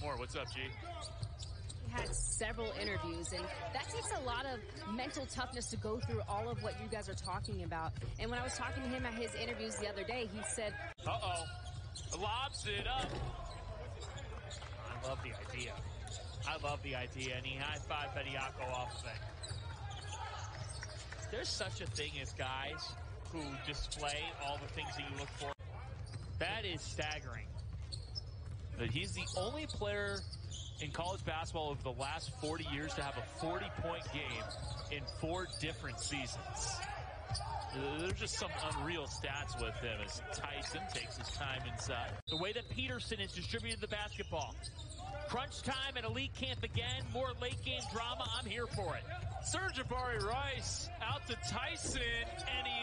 More, what's up, G? He had several interviews, and that takes a lot of mental toughness to go through all of what you guys are talking about. And when I was talking to him at his interviews the other day, he said, Uh-oh. Lobs it up. I love the idea. I love the idea, and he high-fived Bediako off of it. There's such a thing as guys who display all the things that you look for. That is staggering. But he's the only player in college basketball over the last 40 years to have a 40-point game in four different seasons. Uh, there's just some unreal stats with him as Tyson takes his time inside. The way that Peterson has distributed the basketball. Crunch time at Elite Camp again. More late game drama. I'm here for it. Sir'Jabari Rice out to Tyson and he